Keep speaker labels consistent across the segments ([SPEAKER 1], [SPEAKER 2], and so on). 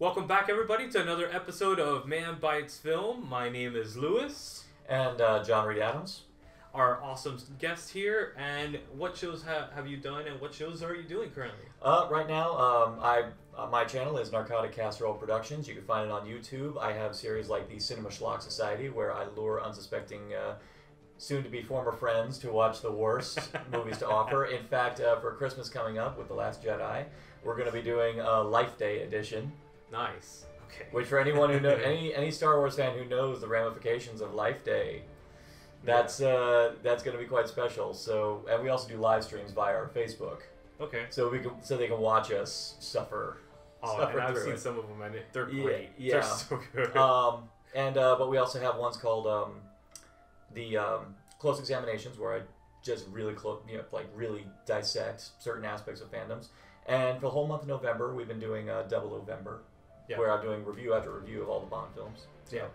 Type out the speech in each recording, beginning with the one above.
[SPEAKER 1] Welcome back, everybody, to another episode of Man Bites Film. My name is Luis,
[SPEAKER 2] and uh, John Reid Adams.
[SPEAKER 1] our awesome guest here. And what shows have, have you done, and what shows are you doing currently?
[SPEAKER 2] Uh, right now, um, I uh, my channel is Narcotic Casserole Productions. You can find it on YouTube. I have series like the Cinema Schlock Society, where I lure unsuspecting, uh, soon-to-be former friends to watch the worst movies to offer. In fact, uh, for Christmas coming up with The Last Jedi, we're going to be doing a Life Day edition.
[SPEAKER 1] Nice. Okay.
[SPEAKER 2] Which, for anyone who know any any Star Wars fan who knows the ramifications of Life Day, that's uh, that's going to be quite special. So, and we also do live streams via our Facebook.
[SPEAKER 1] Okay.
[SPEAKER 2] so we can so they can watch us suffer.
[SPEAKER 1] Oh,
[SPEAKER 2] suffer
[SPEAKER 1] and I've seen
[SPEAKER 2] it.
[SPEAKER 1] some of them, and they're
[SPEAKER 2] Yeah,
[SPEAKER 1] great.
[SPEAKER 2] yeah.
[SPEAKER 1] They're so good.
[SPEAKER 2] Um, and uh, but we also have ones called um, the um, close examinations where I just really close, you know, like really dissect certain aspects of fandoms. And for the whole month of November, we've been doing uh, Double November,
[SPEAKER 1] Yeah.
[SPEAKER 2] where I'm doing review after review of all the Bond films. So,
[SPEAKER 1] Yeah.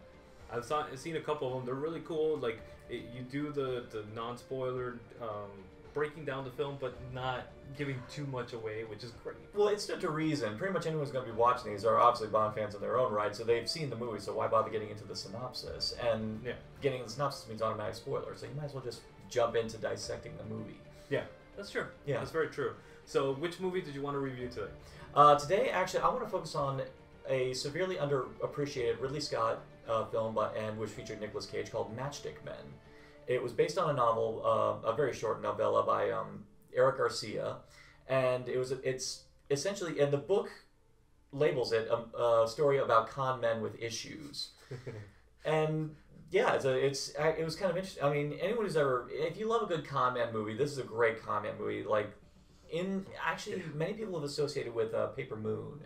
[SPEAKER 1] I've saw, seen a couple of them. They're really cool. Like it, you do the the non spoiler um, breaking down the film, but not giving too much away, which is great.
[SPEAKER 2] Well, it's stood to reason. Pretty much anyone's going to be watching these are obviously Bond fans in their own right, so they've seen the movie, so why bother getting into the synopsis? And
[SPEAKER 1] Yeah.
[SPEAKER 2] getting the synopsis means automatic spoiler, so you might as well just jump into dissecting the movie.
[SPEAKER 1] Yeah, that's true.
[SPEAKER 2] Yeah.
[SPEAKER 1] That's very true. So, which movie did you want to review today?
[SPEAKER 2] Uh, today, actually, I want to focus on a severely underappreciated Ridley Scott uh, film, and which featured Nicolas Cage called Matchstick Men. It was based on a novel, uh, a very short novella by um, Eric Garcia, and it was it's essentially and the book labels it a, a story about con men with issues. and yeah, it's, a, it's it was kind of interesting. I mean, anyone who's ever if you love a good con man movie, this is a great con man movie. Like in actually, many people have associated with uh, Paper Moon.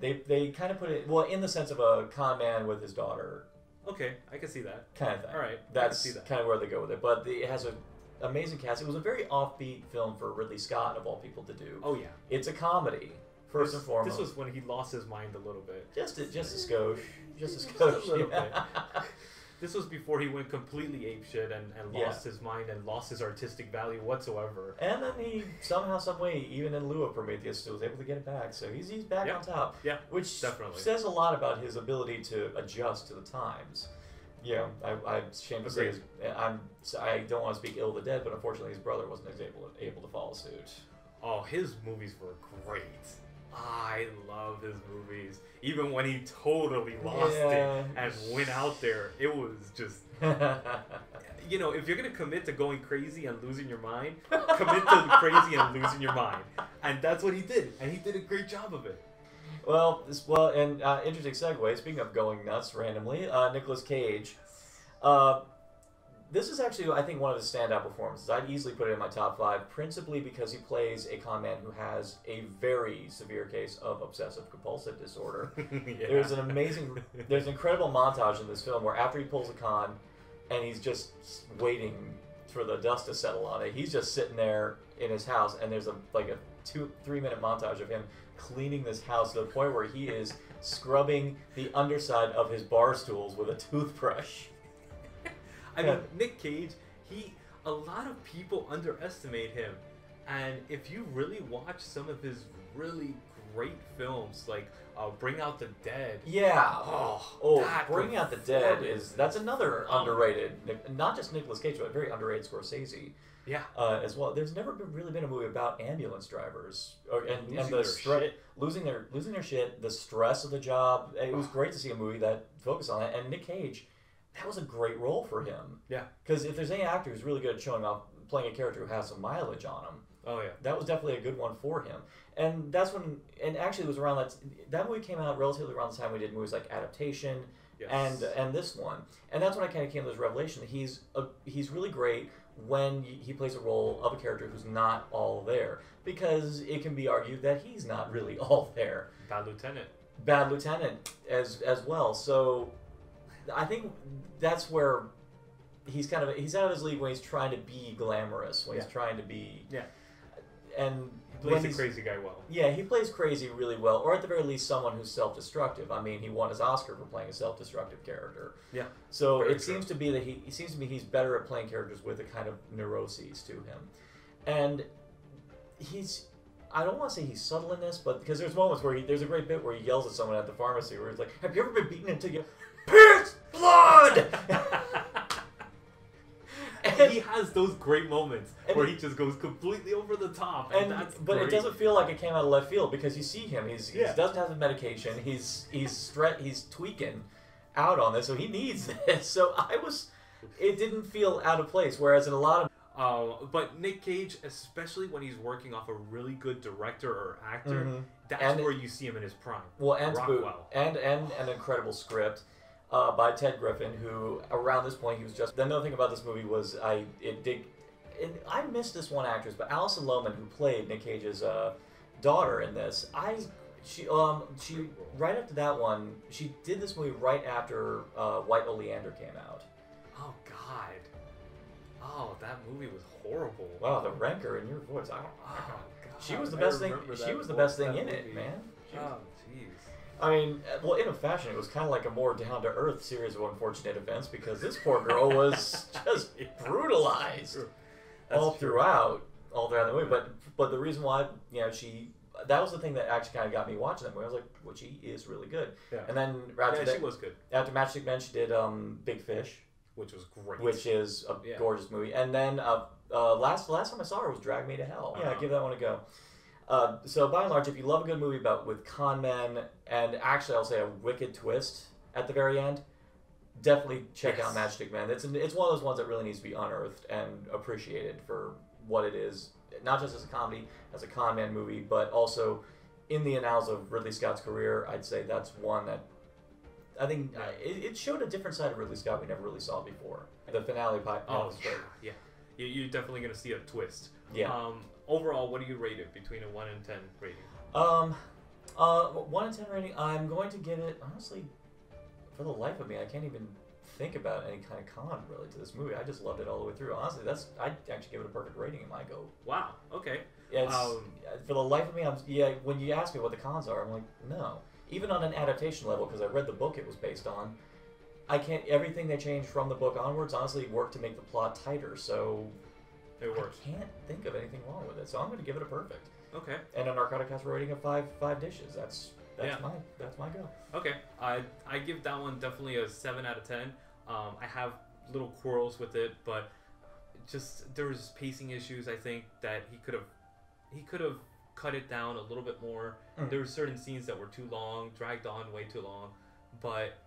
[SPEAKER 2] They they kind of put it well in the sense of a con man with his daughter
[SPEAKER 1] okay, I can see that.
[SPEAKER 2] kind of thing.
[SPEAKER 1] All right,
[SPEAKER 2] That's
[SPEAKER 1] I can see that.
[SPEAKER 2] kind of where they go with it. But the, it has an amazing cast. It was a very offbeat film for Ridley Scott of all people to do.
[SPEAKER 1] Oh yeah.
[SPEAKER 2] It's a comedy first
[SPEAKER 1] this,
[SPEAKER 2] and foremost.
[SPEAKER 1] This was when he lost his mind a little bit.
[SPEAKER 2] just a, just a skosh, just a
[SPEAKER 1] Just a little
[SPEAKER 2] yeah.
[SPEAKER 1] This was before he went completely ape shit and, and
[SPEAKER 2] Yeah.
[SPEAKER 1] lost his mind and lost his artistic value whatsoever.
[SPEAKER 2] And then he somehow, some way, even in lieu of Prometheus, still was able to get it back. So he's, he's back
[SPEAKER 1] Yeah.
[SPEAKER 2] on top.
[SPEAKER 1] Yeah,
[SPEAKER 2] which
[SPEAKER 1] definitely.
[SPEAKER 2] says a lot about his ability to adjust to the times. Yeah, I, I'm ashamed to say his, I'm I don't want to speak ill of the dead, but unfortunately his brother wasn't able able to follow suit.
[SPEAKER 1] Oh, his movies were great. I love his movies. Even when he totally lost
[SPEAKER 2] Yeah.
[SPEAKER 1] it and went out there, it was just you know, if you're gonna commit to going crazy and losing your mind, commit to crazy and losing your mind, and that's what he did, and he did a great job of it.
[SPEAKER 2] well, this, well, and uh, interesting segue. Speaking of going nuts randomly, uh, Nicolas Cage. Uh, this is actually, I think, one of his standout performances. I'd easily put it in my top five, principally because he plays a con man who has a very severe case of obsessive compulsive disorder.
[SPEAKER 1] Yeah.
[SPEAKER 2] There's an amazing, there's an incredible montage in this film where after he pulls a con, and he's just waiting for the dust to settle on it. He's just sitting there in his house, and there's a like a two, three minute montage of him cleaning this house to the point where he is scrubbing the underside of his bar stools with a toothbrush.
[SPEAKER 1] I mean, Nick Cage, he a lot of people underestimate him, and if you really watch some of his really great films, like uh, Bring Out the Dead,
[SPEAKER 2] Yeah.
[SPEAKER 1] Oh,
[SPEAKER 2] Oh, Bring Out the Dead is that's another
[SPEAKER 1] Oh.
[SPEAKER 2] underrated, not just Nicolas Cage, but very underrated Scorsese.
[SPEAKER 1] yeah,
[SPEAKER 2] uh, as well. There's never been, really been a movie about ambulance drivers or, and,
[SPEAKER 1] Losing
[SPEAKER 2] and the
[SPEAKER 1] their
[SPEAKER 2] stre-
[SPEAKER 1] shit.
[SPEAKER 2] losing their losing their shit, the stress of the job. It was great to see a movie that focused on that. And Nick Cage, that was a great role for him.
[SPEAKER 1] Yeah.
[SPEAKER 2] Because if there's any actor who's really good at showing off playing a character who has some mileage on him,
[SPEAKER 1] oh yeah,
[SPEAKER 2] that was definitely a good one for him. And that's when, and actually it was around that that movie came out relatively around the time we did movies like Adaptation
[SPEAKER 1] yes.
[SPEAKER 2] and and this one, and that's when I kind of came to this revelation that he's a, he's really great when he plays a role of a character who's not all there, because it can be argued that he's not really all there.
[SPEAKER 1] Bad Lieutenant.
[SPEAKER 2] Bad Lieutenant as as well. So I think that's where he's kind of he's out of his league when he's trying to be glamorous, when
[SPEAKER 1] Yeah.
[SPEAKER 2] he's trying to be
[SPEAKER 1] Yeah.
[SPEAKER 2] and
[SPEAKER 1] He plays the crazy guy well.
[SPEAKER 2] yeah, he plays crazy really well, or at the very least, someone who's self-destructive. I mean, he won his Oscar for playing a self-destructive character.
[SPEAKER 1] Yeah,
[SPEAKER 2] So it
[SPEAKER 1] true.
[SPEAKER 2] seems to be that he seems to me he's better at playing characters with a kind of neuroses to him, and he's I don't want to say he's subtle in this, but because there's moments where he, there's a great bit where he yells at someone at the pharmacy where he's like, "Have you ever been beaten until you blood?"
[SPEAKER 1] And he has those great moments where
[SPEAKER 2] he-
[SPEAKER 1] just goes completely over the top, and,
[SPEAKER 2] and
[SPEAKER 1] that's
[SPEAKER 2] but it doesn't feel like it came out of left field because you see him. He's
[SPEAKER 1] Yeah.
[SPEAKER 2] he doesn't have the medication. He's he's stre- he's tweaking out on this, so he needs this. So I was, it didn't feel out of place. Whereas in a lot of
[SPEAKER 1] Um, but Nick Cage, especially when he's working off a really good director or actor,
[SPEAKER 2] Mhm.
[SPEAKER 1] that's
[SPEAKER 2] And-
[SPEAKER 1] where you see him in his prime.
[SPEAKER 2] well and
[SPEAKER 1] Rockwell.
[SPEAKER 2] and and an incredible script. Uh, by Ted Griffin, who around this point he was just. The another thing about this movie was I it did, it, I missed this one actress, but Alison Lohman, who played Nick Cage's uh, daughter in this, I she um she right after that one she did this movie right after uh, White Oleander came out.
[SPEAKER 1] Oh God. Oh, that movie was horrible.
[SPEAKER 2] Wow, the rancor in your voice. I don't.
[SPEAKER 1] Oh, God.
[SPEAKER 2] She was the
[SPEAKER 1] I
[SPEAKER 2] best thing.
[SPEAKER 1] remember
[SPEAKER 2] She was the best thing
[SPEAKER 1] that
[SPEAKER 2] in it, man. She was-
[SPEAKER 1] Oh, jeez.
[SPEAKER 2] I mean, uh, well, in a fashion, it was kind of like a more down to earth series of unfortunate events because this poor girl was just brutalized
[SPEAKER 1] True.
[SPEAKER 2] all
[SPEAKER 1] true.
[SPEAKER 2] throughout, all throughout the movie. But but the reason why, you know, she that was the thing that actually kind of got me watching that movie. I was like, well, she is really good.
[SPEAKER 1] Yeah.
[SPEAKER 2] And then after
[SPEAKER 1] yeah,
[SPEAKER 2] that,
[SPEAKER 1] she was good,
[SPEAKER 2] after Matchstick Men, she did um, Big Fish,
[SPEAKER 1] which was great.
[SPEAKER 2] which is a
[SPEAKER 1] Yeah.
[SPEAKER 2] gorgeous movie. And then uh, uh, last last time I saw her was Drag Me to Hell. Yeah,
[SPEAKER 1] Uh-huh.
[SPEAKER 2] give that one a go. Uh, so by and large, if you love a good movie about with con men and actually I'll say a wicked twist at the very end, definitely check out
[SPEAKER 1] Yes.
[SPEAKER 2] Matchstick Men. It's an, it's one of those ones that really needs to be unearthed and appreciated for what it is, not just as a comedy, as a con man movie, but also in the annals of Ridley Scott's career. I'd say that's one that I think uh, it, it showed a different side of Ridley Scott we never really saw before. The finale pi-
[SPEAKER 1] oh
[SPEAKER 2] was
[SPEAKER 1] yeah,
[SPEAKER 2] great.
[SPEAKER 1] yeah. You, you're definitely gonna see a twist.
[SPEAKER 2] Yeah.
[SPEAKER 1] Um, overall, what do you rate it between a one and ten rating?
[SPEAKER 2] Um, uh, one and ten rating. I'm going to give it honestly, for the life of me, I can't even think about any kind of con really to this movie. I just loved it all the way through. Honestly, that's I'd actually give it a perfect rating in my go.
[SPEAKER 1] Wow. Okay.
[SPEAKER 2] Yeah,
[SPEAKER 1] Um,
[SPEAKER 2] for the life of me, I'm yeah. When you ask me what the cons are, I'm like no. Even on an adaptation level, because I read the book it was based on, I can't. Everything they changed from the book onwards, honestly, worked to make the plot tighter. So
[SPEAKER 1] It works.
[SPEAKER 2] I can't think of anything wrong with it. So I'm going to give it a perfect.
[SPEAKER 1] Okay.
[SPEAKER 2] And a narcotic house rating of five five dishes. That's that's
[SPEAKER 1] Yeah.
[SPEAKER 2] my that's my go.
[SPEAKER 1] Okay, I I give that one definitely a seven out of ten. Um, I have little quarrels with it, but just there's pacing issues. I think that he could have he could have cut it down a little bit more.
[SPEAKER 2] Mm.
[SPEAKER 1] There were certain scenes that were too long, dragged on way too long, but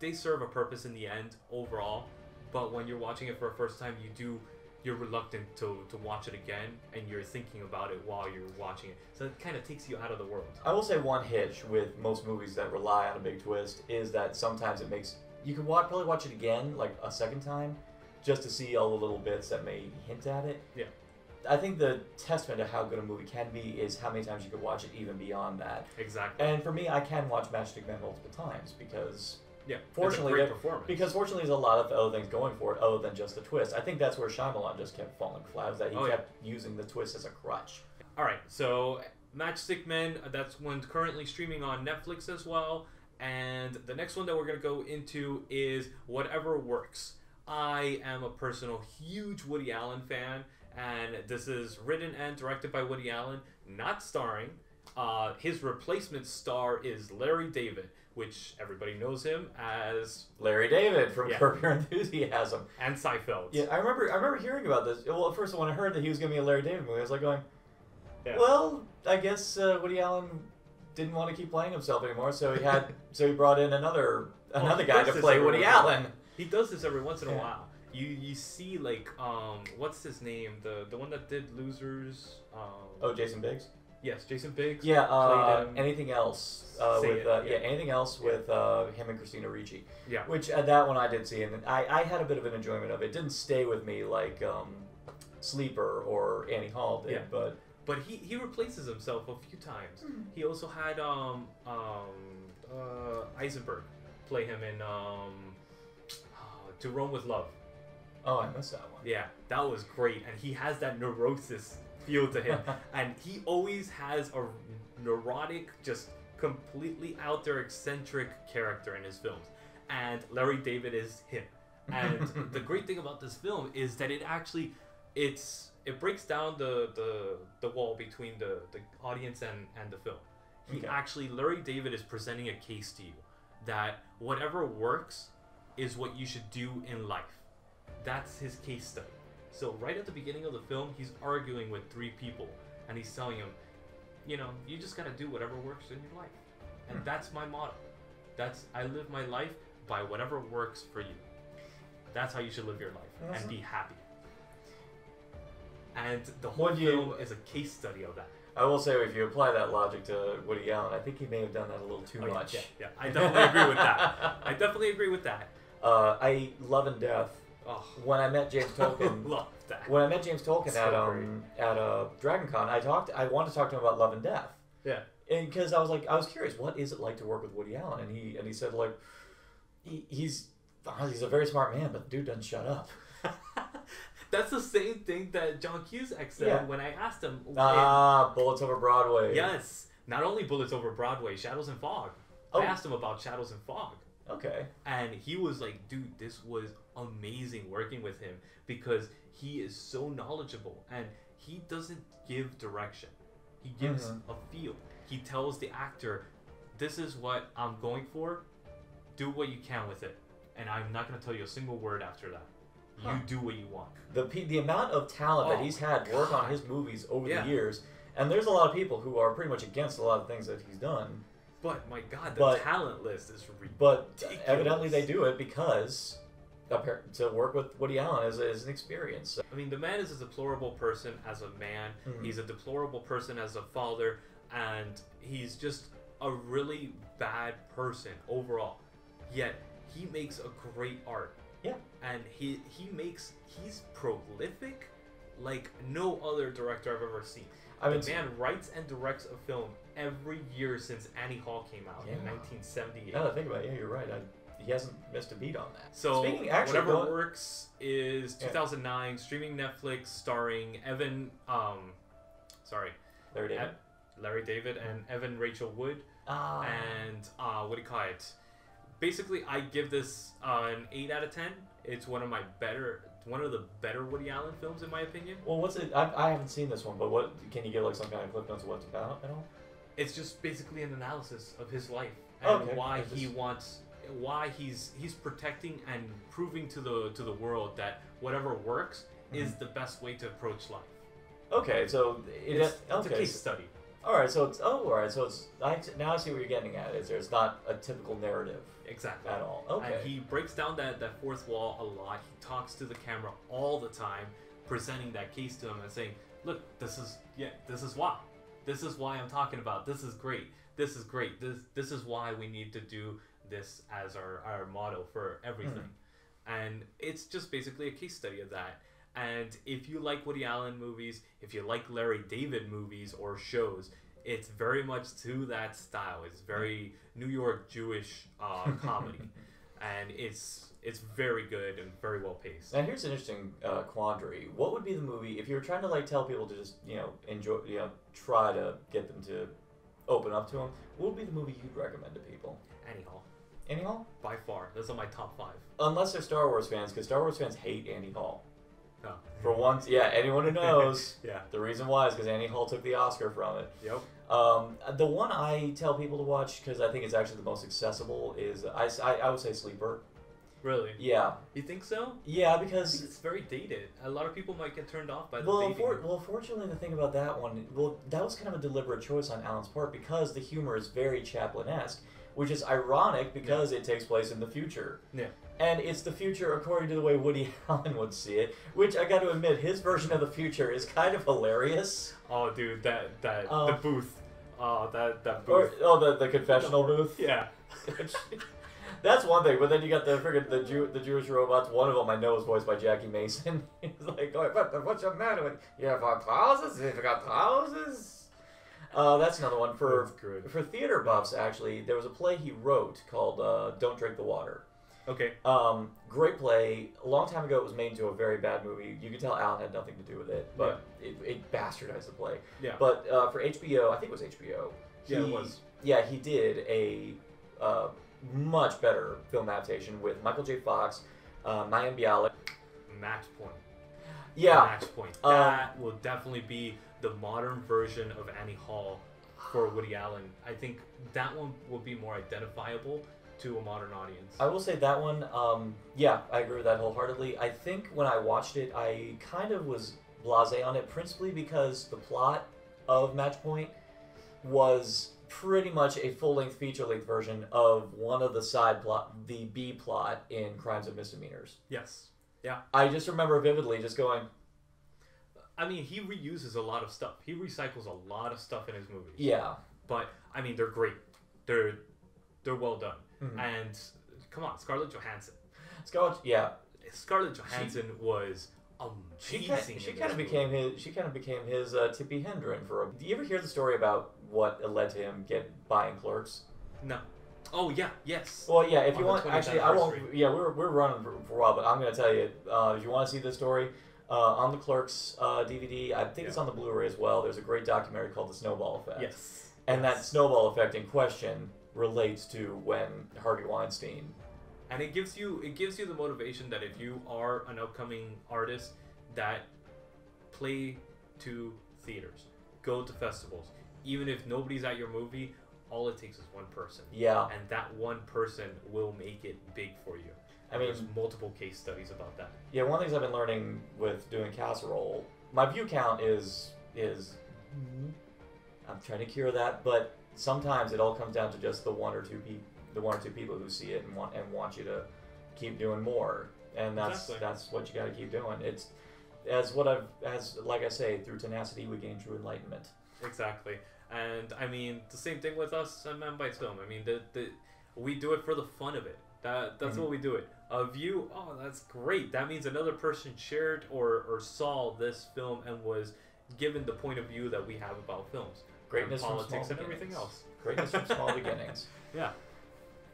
[SPEAKER 1] they serve a purpose in the end overall. But when you're watching it for a first time, you do you're reluctant to, to watch it again, and you're thinking about it while you're watching it. So it kind of takes you out of the world.
[SPEAKER 2] I will say one hitch with most movies that rely on a big twist is that sometimes it makes you can watch, probably watch it again like a second time just to see all the little bits that may hint at it.
[SPEAKER 1] Yeah.
[SPEAKER 2] I think the testament to how good a movie can be is how many times you can watch it even beyond that.
[SPEAKER 1] Exactly.
[SPEAKER 2] And for me, I can watch Matchstick Men multiple times because
[SPEAKER 1] Yeah,
[SPEAKER 2] Fortunately,
[SPEAKER 1] great performance.
[SPEAKER 2] because fortunately there's a lot of other things going for it other than just the twist. I think that's where Shyamalan just kept falling flat, is that he
[SPEAKER 1] Oh, yeah.
[SPEAKER 2] kept using the twist as a crutch.
[SPEAKER 1] all right, so Matchstick Men, that's one currently streaming on Netflix as well. And the next one that we're gonna go into is Whatever Works. I am a personal huge Woody Allen fan, and this is written and directed by Woody Allen, not starring. Uh, his replacement star is Larry David, which everybody knows him as
[SPEAKER 2] Larry David from
[SPEAKER 1] Yeah.
[SPEAKER 2] Curb Your Enthusiasm.
[SPEAKER 1] and Seinfeld.
[SPEAKER 2] Yeah, I remember. I remember hearing about this. Well, at first when I heard that he was going to be a Larry David movie, I was like going,
[SPEAKER 1] Yeah.
[SPEAKER 2] "Well, I guess uh, Woody Allen didn't want to keep playing himself anymore, so he had so he brought in another another
[SPEAKER 1] he
[SPEAKER 2] guy to play Woody
[SPEAKER 1] once in a while.
[SPEAKER 2] Allen."
[SPEAKER 1] He does this every once in a
[SPEAKER 2] Yeah.
[SPEAKER 1] while. You you see like um what's his name the the one that did Losers um
[SPEAKER 2] Oh, Jason Biggs.
[SPEAKER 1] Yes Jason Biggs
[SPEAKER 2] Yeah. Uh, anything else uh, with
[SPEAKER 1] it,
[SPEAKER 2] uh, yeah.
[SPEAKER 1] yeah.
[SPEAKER 2] anything else
[SPEAKER 1] Yeah.
[SPEAKER 2] with uh, him and Christina Ricci.
[SPEAKER 1] Yeah.
[SPEAKER 2] Which uh, that one I did see, and I, I had a bit of an enjoyment of it. It didn't stay with me like um, Sleeper or Annie Hall did,
[SPEAKER 1] Yeah.
[SPEAKER 2] but
[SPEAKER 1] but he he replaces himself a few times.
[SPEAKER 2] Hmm.
[SPEAKER 1] He also had um um uh Eisenberg play him in um uh, To Rome with Love.
[SPEAKER 2] oh, I missed that one.
[SPEAKER 1] Yeah, that was great, and he has that neurosis feel to him, and he always has a neurotic, just completely out there eccentric character in his films, and Larry David is him. And the great thing about this film is that it actually, it's it breaks down the the, the wall between the, the audience and, and the film. He
[SPEAKER 2] Okay.
[SPEAKER 1] actually Larry David is presenting a case to you that whatever works is what you should do in life. That's his case study. So right at the beginning of the film, he's arguing with three people and he's telling them, you know, you just gotta do whatever works in your life. And
[SPEAKER 2] Hmm.
[SPEAKER 1] that's my motto. That's I live my life by whatever works for you. That's how you should live your life
[SPEAKER 2] Awesome.
[SPEAKER 1] and be happy. And the whole
[SPEAKER 2] Would you-
[SPEAKER 1] film is a case study of that.
[SPEAKER 2] I will say, if you apply that logic to Woody Allen, I think he may have done that a little too
[SPEAKER 1] Oh, yeah,
[SPEAKER 2] much.
[SPEAKER 1] Yeah, yeah, I definitely agree with that. I definitely agree with that.
[SPEAKER 2] Uh, I love and death.
[SPEAKER 1] Oh,
[SPEAKER 2] When I met James Tolkan,
[SPEAKER 1] love that.
[SPEAKER 2] when I met James Tolkan
[SPEAKER 1] So
[SPEAKER 2] at um at uh, Dragon Con, I talked. I wanted to talk to him about Love and Death.
[SPEAKER 1] Yeah.
[SPEAKER 2] and because I was like, I was curious, what is it like to work with Woody Allen? And he and he said like, he, he's oh, he's a very smart man, but the dude doesn't shut up.
[SPEAKER 1] That's the same thing that John Cusack said
[SPEAKER 2] Yeah.
[SPEAKER 1] when I asked him.
[SPEAKER 2] Ah, bullets over Broadway.
[SPEAKER 1] Yes. Not only Bullets Over Broadway, Shadows and Fog.
[SPEAKER 2] Oh.
[SPEAKER 1] I asked him about Shadows and Fog.
[SPEAKER 2] Okay.
[SPEAKER 1] And he was like, dude, this was amazing working with him because he is so knowledgeable and he doesn't give direction. He gives
[SPEAKER 2] Mhm.
[SPEAKER 1] a feel. He tells the actor, this is what I'm going for. Do what you can with it. And I'm not going to tell you a single word after that.
[SPEAKER 2] Huh.
[SPEAKER 1] You do what you want.
[SPEAKER 2] The the amount of talent that
[SPEAKER 1] Oh
[SPEAKER 2] he's
[SPEAKER 1] my
[SPEAKER 2] had work on his movies over
[SPEAKER 1] Yeah.
[SPEAKER 2] the years, and there's a lot of people who are pretty much against a lot of things that he's done.
[SPEAKER 1] But my God, the
[SPEAKER 2] But-
[SPEAKER 1] talent list is ridiculous.
[SPEAKER 2] But evidently they do it because to work with Woody Allen is, is an experience.
[SPEAKER 1] I mean, the man is a deplorable person as a man.
[SPEAKER 2] Mhm.
[SPEAKER 1] He's a deplorable person as a father, and he's just a really bad person overall. Yet he makes a great art,
[SPEAKER 2] Yeah.
[SPEAKER 1] and he he makes he's prolific, like no other director I've ever seen.
[SPEAKER 2] I mean,
[SPEAKER 1] the man writes and directs a film every year since Annie Hall came out in 1978.
[SPEAKER 2] now that I think about it, yeah, you're right. I, he hasn't missed a beat on that.
[SPEAKER 1] So
[SPEAKER 2] Speaking actually,
[SPEAKER 1] whatever
[SPEAKER 2] going-
[SPEAKER 1] works is
[SPEAKER 2] Yeah.
[SPEAKER 1] 2009 streaming Netflix starring Evan um sorry
[SPEAKER 2] is.
[SPEAKER 1] Ev- Larry David and Evan Rachel Wood
[SPEAKER 2] Ah.
[SPEAKER 1] and uh, what do you call it? Basically, I give this uh, an eight out of ten. It's one of my better, one of the better Woody Allen films in my opinion.
[SPEAKER 2] well, what's it? I, I haven't seen this one, but what can you give like some kind of clip notes of what it's about at all?
[SPEAKER 1] It's just basically an analysis of his life and
[SPEAKER 2] Okay.
[SPEAKER 1] why he wants, why he's he's protecting and proving to the to the world that whatever works is mm-hmm. the best way to approach life.
[SPEAKER 2] Okay, so it,
[SPEAKER 1] It's, it's
[SPEAKER 2] okay.
[SPEAKER 1] a case study.
[SPEAKER 2] All right, so it's oh, all right, so it's I, now I see what you're getting at. Is there's not a typical narrative
[SPEAKER 1] Exactly.
[SPEAKER 2] at all? Okay.
[SPEAKER 1] And he breaks down that, that fourth wall a lot. He talks to the camera all the time, presenting that case to him and saying, "Look, this is yeah, this is why. This is why I'm talking about. This is great. This is great. This this is why we need to do this as our our motto for everything." And it's just basically a case study of that. And if you like Woody Allen movies, if you like Larry David movies or shows, it's very much to that style. It's very New York Jewish uh, comedy, and it's it's very good and very well paced.
[SPEAKER 2] Now here's an interesting uh, quandary. What would be the movie if you were trying to like tell people to just you know enjoy you know try to get them to open up to them? What would be the movie you'd recommend to people?
[SPEAKER 1] Annie Hall,
[SPEAKER 2] Annie Hall?
[SPEAKER 1] by far, that's on my top five.
[SPEAKER 2] Unless they're Star Wars fans, because Star Wars fans hate Annie Hall.
[SPEAKER 1] No.
[SPEAKER 2] For once, yeah, anyone who knows,
[SPEAKER 1] yeah.
[SPEAKER 2] the reason why is because Annie Hall took the Oscar from it.
[SPEAKER 1] Yep.
[SPEAKER 2] Um, the one I tell people to watch because I think it's actually the most accessible is I, I, I would say Sleeper.
[SPEAKER 1] Really?
[SPEAKER 2] Yeah,
[SPEAKER 1] You think so?
[SPEAKER 2] yeah, because
[SPEAKER 1] it's very dated. A lot of people might get turned off by the
[SPEAKER 2] well,
[SPEAKER 1] dating.
[SPEAKER 2] for, well, fortunately, the thing about that one, well, that was kind of a deliberate choice on Allen's part because the humor is very Chaplin-esque, which is ironic because it takes place in the future.
[SPEAKER 1] Yeah.
[SPEAKER 2] And it's the future according to the way Woody Allen would see it, which I got to admit, his version of the future is kind of hilarious.
[SPEAKER 1] Oh, dude, that that
[SPEAKER 2] Uh,
[SPEAKER 1] the booth. Oh, that that
[SPEAKER 2] Or,
[SPEAKER 1] booth.
[SPEAKER 2] oh, the, the confessional booth.
[SPEAKER 1] Yeah.
[SPEAKER 2] That's one thing, but then you got the friggin' the Jew, the Jewish robots. One of them I know is voiced by Jackie Mason. He's like, what, what's your matter with you have trousers? You got trousers? Uh, that's another one for for theater buffs. Actually, there was a play he wrote called uh, "Don't Drink the Water."
[SPEAKER 1] Okay.
[SPEAKER 2] Um, great play. A long time ago, it was made into a very bad movie. You can tell Allen had nothing to do with it, but it, it bastardized the play.
[SPEAKER 1] Yeah.
[SPEAKER 2] But uh, for HBO, I think it was HBO.
[SPEAKER 1] Yeah, it
[SPEAKER 2] he-
[SPEAKER 1] was.
[SPEAKER 2] Yeah, he did a uh, much better film adaptation with Michael J. Fox, uh, Mayim Bialik.
[SPEAKER 1] Match point.
[SPEAKER 2] Yeah.
[SPEAKER 1] Match Point.
[SPEAKER 2] Um,
[SPEAKER 1] That will definitely be the modern version of Annie Hall for Woody Allen. I think that one will be more identifiable to a modern audience.
[SPEAKER 2] I will say that one. Um, yeah, I agree with that wholeheartedly. I think when I watched it, I kind of was blasé on it, principally because the plot of Match Point was pretty much a full-length feature-length version of one of the side plot, the B plot in Crimes and Misdemeanors.
[SPEAKER 1] yes. Yeah.
[SPEAKER 2] I just remember vividly just going,
[SPEAKER 1] I mean, he reuses a lot of stuff. He recycles a lot of stuff in his movies.
[SPEAKER 2] yeah,
[SPEAKER 1] But I mean, they're great. They're they're well done.
[SPEAKER 2] Mhm.
[SPEAKER 1] And come on, Scarlett Johansson.
[SPEAKER 2] Scarlett, yeah,
[SPEAKER 1] Scarlett Johansson was
[SPEAKER 2] she
[SPEAKER 1] amazing.
[SPEAKER 2] kind, she
[SPEAKER 1] in
[SPEAKER 2] kind of became
[SPEAKER 1] movie.
[SPEAKER 2] his she kind of became his uh, Tippi Hedren for a. Do you ever hear the story about what led to him get buying Clerks?
[SPEAKER 1] no. Oh yeah, yes.
[SPEAKER 2] Well, yeah. If
[SPEAKER 1] On
[SPEAKER 2] you want,
[SPEAKER 1] 20th
[SPEAKER 2] actually, I won't. Yeah, we're, we're running for, for a while, but I'm going to tell you. Uh, if you want to see this story, uh, on the Clerks uh, DVD, I think it's on the Blu-ray as well. There's a great documentary called The Snowball Effect.
[SPEAKER 1] Yes.
[SPEAKER 2] And that snowball effect in question relates to when Harvey Weinstein.
[SPEAKER 1] and it gives you it gives you the motivation that if you are an upcoming artist that play to theaters go to festivals even if nobody's at your movie all it takes is one person
[SPEAKER 2] Yeah,
[SPEAKER 1] and that one person will make it big for you
[SPEAKER 2] I mean,
[SPEAKER 1] there's multiple case studies about that
[SPEAKER 2] yeah. One of the things I've been learning with doing casserole, my view count is is. I'm trying to cure that, but sometimes it all comes down to just the one or two people, the one or two people who see it and want and want you to keep doing more, and that's
[SPEAKER 1] Exactly.
[SPEAKER 2] that's what you got to keep doing. It's as what I've as like I say through tenacity we gain true enlightenment.
[SPEAKER 1] exactly and i mean the same thing with us at man bites film i mean the, the we do it for the fun of it that that's
[SPEAKER 2] Mhm.
[SPEAKER 1] what we do it a view oh that's great that means another person shared or or saw this film and was given the point of view that we have about films
[SPEAKER 2] Greatness
[SPEAKER 1] and
[SPEAKER 2] from
[SPEAKER 1] politics
[SPEAKER 2] small
[SPEAKER 1] and everything
[SPEAKER 2] beginnings.
[SPEAKER 1] else
[SPEAKER 2] Greatness from small beginnings.
[SPEAKER 1] yeah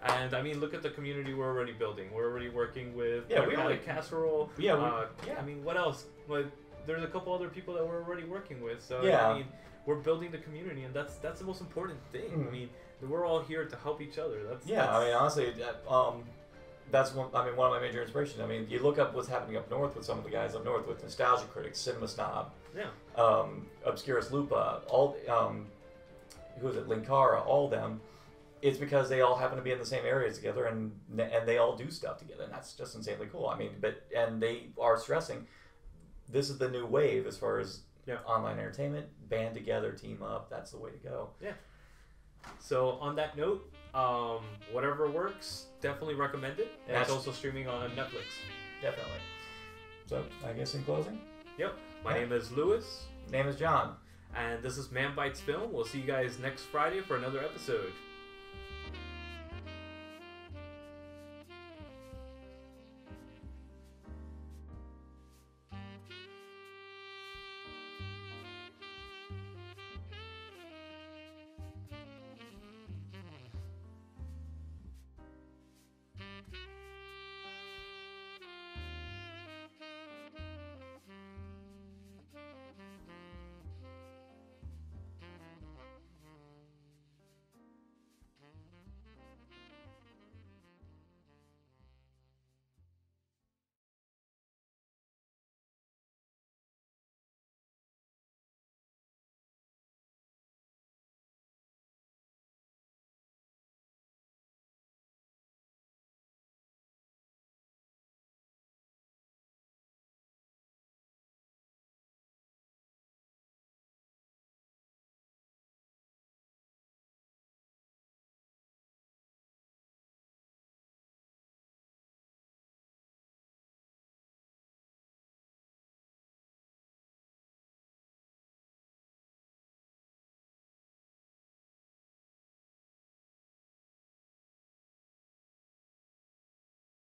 [SPEAKER 1] and I mean, look at the community we're already building. We're already working with
[SPEAKER 2] Yeah, we already-
[SPEAKER 1] casserole.
[SPEAKER 2] Yeah, we-
[SPEAKER 1] uh,
[SPEAKER 2] yeah.
[SPEAKER 1] I mean, what else? Like, there's a couple other people that we're already working with. So
[SPEAKER 2] Yeah.
[SPEAKER 1] I mean, we're building the community, and that's that's the most important thing.
[SPEAKER 2] Mhm.
[SPEAKER 1] I mean, we're all here to help each other. That's
[SPEAKER 2] Yeah,
[SPEAKER 1] that's,
[SPEAKER 2] I mean, honestly, um, that's one. I mean, one of my major inspirations. I mean, you look up what's happening up north with some of the guys up north with Nostalgia Critics, Cinema Snob,
[SPEAKER 1] yeah,
[SPEAKER 2] um, Obscurus Lupa, all um, who is it, Linkara, all them. It's because they all happen to be in the same areas together, and and they all do stuff together, and that's just insanely cool. I mean, but and they are stressing this is the new wave as far as
[SPEAKER 1] Yeah.
[SPEAKER 2] online entertainment. Band together, team up. That's the way to go. Yeah.
[SPEAKER 1] So on that note, um, whatever works, definitely recommend it. And it's also streaming on Netflix.
[SPEAKER 2] Definitely. So I guess in closing,
[SPEAKER 1] Yep. My
[SPEAKER 2] Yeah.
[SPEAKER 1] name is Luis,
[SPEAKER 2] name is John.
[SPEAKER 1] and this is Man Bites Film. We'll see you guys next Friday for another episode.